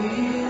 Amen.